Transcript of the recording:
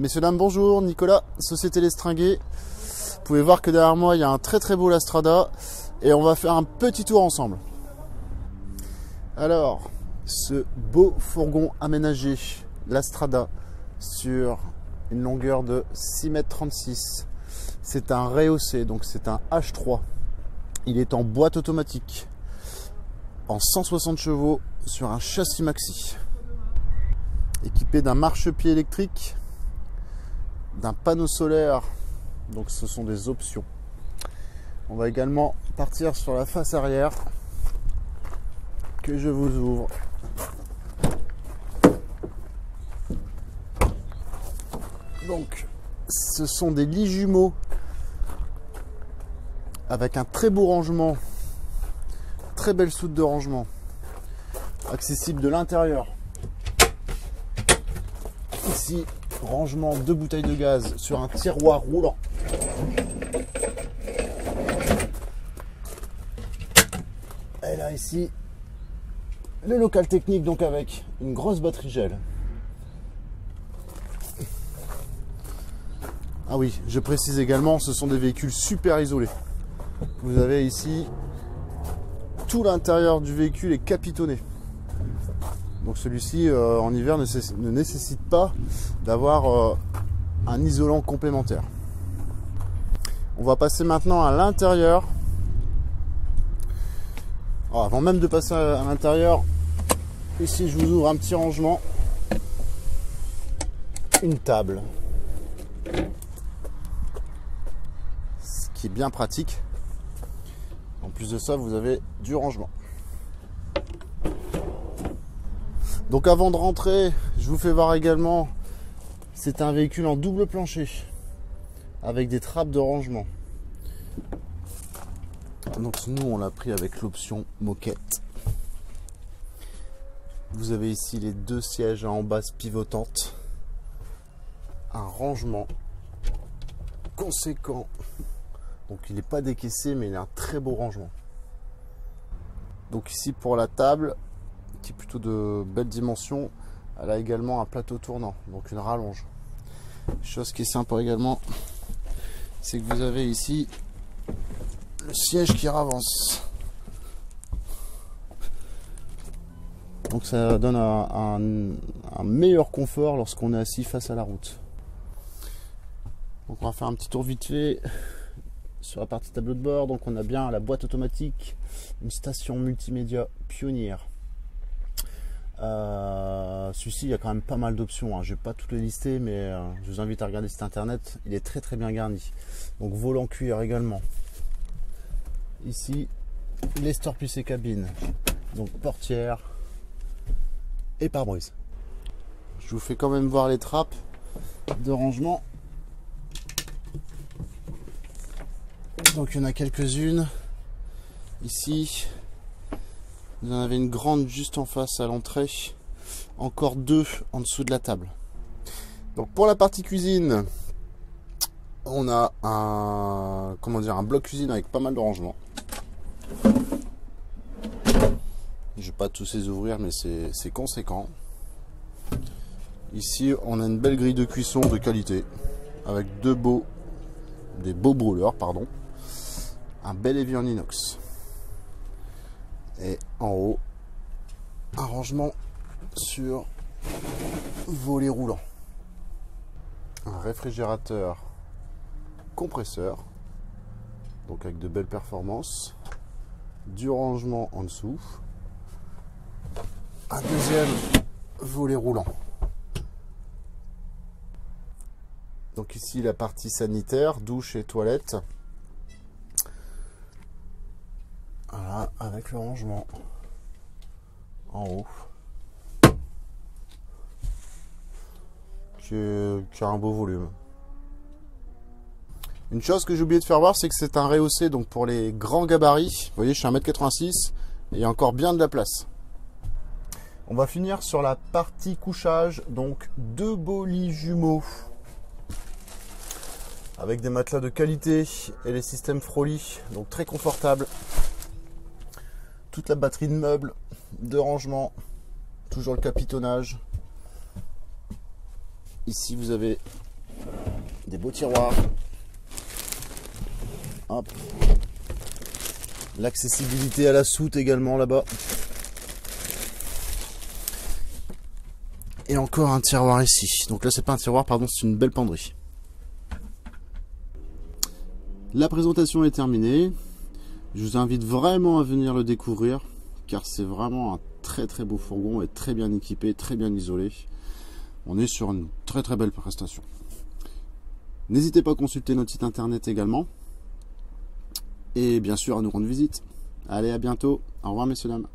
Messieurs, dames, bonjour. Nicolas, Société Lestringuet. Vous pouvez voir que derrière moi, il y a un très très beau Lastrada. Et on va faire un petit tour ensemble. Alors, ce beau fourgon aménagé, Lastrada, sur une longueur de 6,36 m. C'est un rehaussé, donc c'est un H3. Il est en boîte automatique, en 160 chevaux, sur un châssis maxi. Équipé d'un marchepied électrique, d'un panneau solaire, donc ce sont des options. On va également partir sur la face arrière que je vous ouvre. Donc, ce sont des lits jumeaux avec un très beau rangement, très belle soute de rangement, accessible de l'intérieur. Ici, rangement de bouteilles de gaz sur un tiroir roulant. Et là ici, le local technique donc avec une grosse batterie gel. Ah oui, je précise également, ce sont des véhicules super isolés. Vous avez ici tout l'intérieur du véhicule est capitonné. Donc celui-ci euh, en hiver ne, nécessite pas d'avoir euh, un isolant complémentaire. On va passer maintenant à l'intérieur. Avant même de passer à l'intérieur, ici je vous ouvre un petit rangement. Une table. Ce qui est bien pratique. En plus de ça, vous avez du rangement. Donc avant de rentrer, je vous fais voir également, c'est un véhicule en double plancher avec des trappes de rangement. Donc nous on l'a pris avec l'option moquette. Vous avez ici les deux sièges en base pivotante. Un rangement conséquent. Donc il n'est pas décaissé mais il a un très beau rangement. Donc ici pour la table, qui est plutôt de belles dimensions. Elle a également un plateau tournant, donc une rallonge. Chose qui est sympa également, c'est que vous avez ici le siège qui ravance. Donc ça donne un, meilleur confort lorsqu'on est assis face à la route. Donc on va faire un petit tour vite fait sur la partie tableau de bord. Donc on a bien la boîte automatique, une station multimédia pionnière euh, celui-ci, il y a quand même pas mal d'options. Hein. Je vais pas toutes les lister, mais euh, je vous invite à regarder cet internet. Il est très très bien garni. Donc volant cuir également. Ici, les plus et cabines. Donc portière et pare-brise. Je vous fais quand même voir les trappes de rangement. Donc il y en a quelques-unes. Ici, vous en avez une grande juste en face à l'entrée. Encore deux en dessous de la table. Donc pour la partie cuisine, on a un comment dire un bloc cuisine avec pas mal de rangements. Je vais pas tous les ouvrir, mais c'est conséquent. Ici, on a une belle grille de cuisson de qualité avec deux beaux, des beaux brûleurs, pardon. Un bel évier en inox. Et en haut, un rangement sur volet roulant. Un réfrigérateur compresseur, donc avec de belles performances. Du rangement en dessous. Un deuxième volet roulant. Donc ici la partie sanitaire, douche et toilette. Voilà, avec le rangement en haut. Qui, a un beau volume. Une chose que j'ai oublié de faire voir, c'est que c'est un rehaussé donc pour les grands gabarits. Vous voyez, je suis 1m86 et il y a encore bien de la place. On va finir sur la partie couchage. Donc deux beaux lits jumeaux avec des matelas de qualité et les systèmes Froli, donc très confortable toute la batterie de meubles, de rangement, toujours le capitonnage. Ici vous avez Des beaux tiroirs. L'accessibilité à la soute également là-bas. Et encore un tiroir ici. Donc là c'est pas un tiroir, pardon, c'est une belle penderie. La présentation est terminée. Je vous invite vraiment à venir le découvrir car c'est vraiment un très très beau fourgon et très bien équipé, très bien isolé. On est sur une très très belle prestation. N'hésitez pas à consulter notre site internet également. Et bien sûr à nous rendre visite. Allez, à bientôt. Au revoir, messieurs, dames.